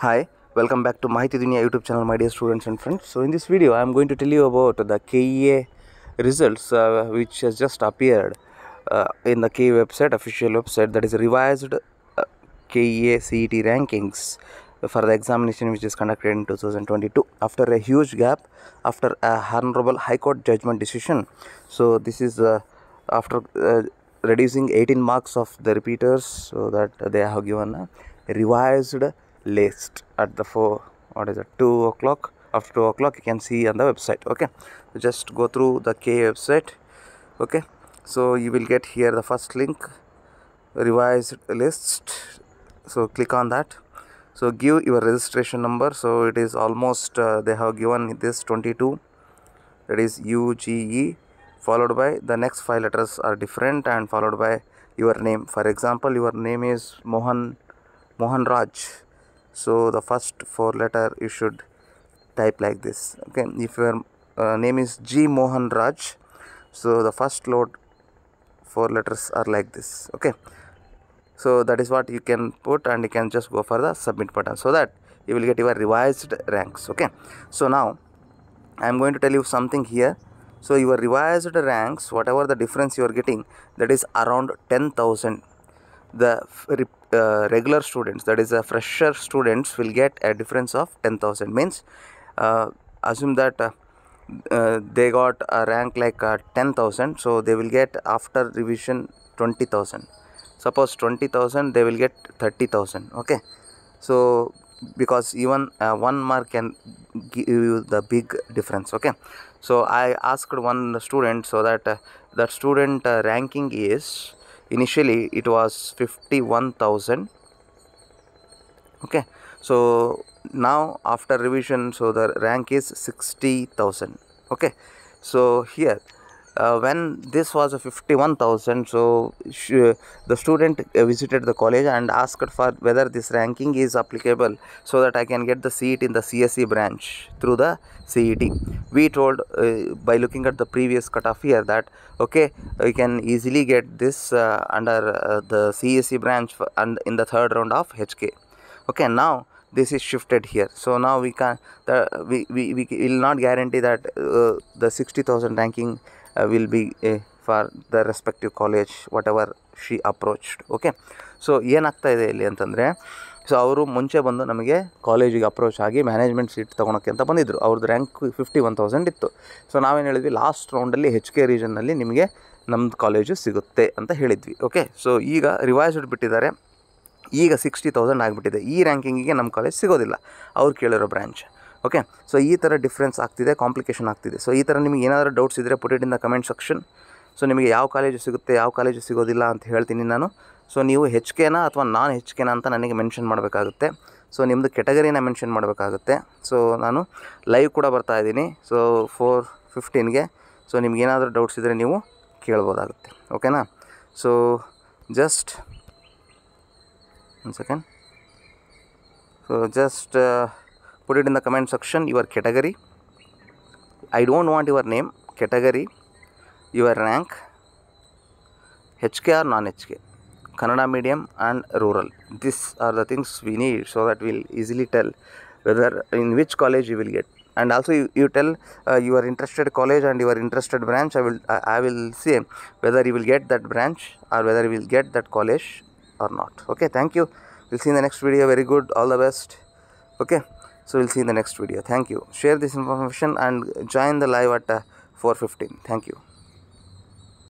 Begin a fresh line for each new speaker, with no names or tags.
Hi, welcome back to Mahithi Duniya YouTube channel, my dear students and friends. So, in this video, I am going to tell you about the KEA results uh, which has just appeared uh, in the KEA website, official website, that is revised uh, KEA CET rankings for the examination which is conducted in 2022 after a huge gap after a honorable high court judgment decision so this is uh, after uh, reducing 18 marks of the repeaters so that they have given a revised list at the 4 what is it 2 o'clock. After 2 o'clock you can see on the website okay? So just go through the k website okay? So you will get here the first link revised list. So click on that. So give your registration number. So it is almost uh, they have given this 22 that is UGE followed by the next five letters are different and followed by your name. For example your name is Mohan Mohan Raj so the first four letter you should type like this okay? If your uh, name is G Mohan Raj so the first load four letters are like this okay? So that is what you can put and you can just go for the submit button so that you will get your revised ranks okay? So now i am going to tell you something here. So your revised ranks whatever the difference you are getting that is around 10000 the uh, regular students that is the fresher students will get a difference of 10000 means uh, assume that uh, uh, they got a rank like uh, 10000 so they will get after revision 20000 suppose 20000 they will get 30000 okay? So because even uh, one mark can give you the big difference okay? So i asked one student so that uh, that student uh, ranking is initially it was 51000 okay. So now after revision so the rank is 60000 okay. So here uh, when this was a 51000 so the student uh, visited the college and asked for whether this ranking is applicable so that i can get the seat in the cse branch through the cet we told uh, by looking at the previous cutoff here that okay we can easily get this uh, under uh, the cse branch and in the third round of hk okay now this is shifted here. So now we can the we, we, we will not guarantee that uh, the 60000 ranking uh, will be for the respective college whatever she approached okay so ಏನಾಗ್ತಾ ಇದೆ ಇಲ್ಲಿ ಅಂತಂದರೆ so ಅವರು ಮುಂಚೆ ಬಂದು ನಮಗೆ ಕಾಲೇಜಿಗೆ approach ಆಗಿ ಮ್ಯಾನೇಜ್ಮೆಂಟ್ ಸೀಟ್ ತೊಗೊಳಕ್ಕೆ ಅಂತ ಬಂದಿದ್ದರು ಅವ್ರದ್ದು ರ್ಯಾಂಕ್ ಫಿಫ್ಟಿ ಒನ್ ತೌಸಂಡ್ ಇತ್ತು. ಸೊ ನಾವೇನು ಹೇಳಿದ್ವಿ? ಲಾಸ್ಟ್ ರೌಂಡಲ್ಲಿ ಹೆಚ್ ಕೆ ರೀಜನ್ನಲ್ಲಿ ನಿಮಗೆ ನಮ್ಮದು ಕಾಲೇಜು ಸಿಗುತ್ತೆ ಅಂತ ಹೇಳಿದ್ವಿ ಓಕೆ ಸೊ ಈಗ ರಿವೈಸ್ಡ್ ಬಿಟ್ಟಿದ್ದಾರೆ. ಈಗ ಸಿಕ್ಸ್ಟಿ ತೌಸಂಡ್ ಆಗಿಬಿಟ್ಟಿದೆ. ಈ ರ್ಯಾಂಕಿಂಗಿಗೆ ನಮ್ಮ ಕಾಲೇಜ್ ಸಿಗೋದಿಲ್ಲ. ಅವ್ರು ಕೇಳಿರೋ ಬ್ರ್ಯಾಂಚ್ ಓಕೆ ಸೊ ಈ ಥರ ಡಿಫ್ರೆನ್ಸ್ ಆಗ್ತಿದೆ ಕಾಂಪ್ಲಿಕೇಶನ್ ಆಗ್ತಿದೆ. ಸೊ ಈ ಥರ ನಿಮಗೆ ಏನಾದರೂ ಡೌಟ್ಸ್ ಇದ್ದರೆ put in comment section so ನಿಮಗೆ ಯಾವ ಕಾಲೇಜು ಸಿಗುತ್ತೆ ಯಾವ ಕಾಲೇಜು ಸಿಗೋದಿಲ್ಲ ಅಂತ ಹೇಳ್ತೀನಿ ನಾನು. ಸೊ ನೀವು ಹೆಚ್ ಕೆನಾ ಅಥವಾ ನಾನ್ ಹೆಚ್ ಕೆನಾ ಅಂತ ನನಗೆ ಮೆನ್ಷನ್ ಮಾಡಬೇಕಾಗುತ್ತೆ. ಸೊ ನಿಮ್ಮದು ಕೆಟಗರಿನ ಮೆನ್ಷನ್ ಮಾಡಬೇಕಾಗುತ್ತೆ. ಸೊ ನಾನು ಲೈವ್ ಕೂಡ ಬರ್ತಾ ಇದ್ದೀನಿ. ಸೊ ಫೋರ್ ಫಿಫ್ಟೀನ್ಗೆ ಸೊ ನಿಮ್ಗೆ ಏನಾದರೂ ಡೌಟ್ಸ್ ಇದ್ದರೆ ನೀವು ಕೇಳ್ಬೋದಾಗುತ್ತೆ. ಓಕೆನಾ ಸೊ ಜಸ್ಟ್ ಒಂದು second so uh, put it in the comment section your category. I don't want your name category your rank hk or non hk kannada medium and rural. These are the things we need so that we'll easily tell whether in which college you will get. And also you, you tell uh, your interested college and your interested branch i will I, I will say whether you will get that branch or whether you will get that college or not. Okay thank you. We'll see in the next video. Very good. All the best. Okay so we'll see in the next video. Thank you. Share this information and join the live at uh, 415 thank you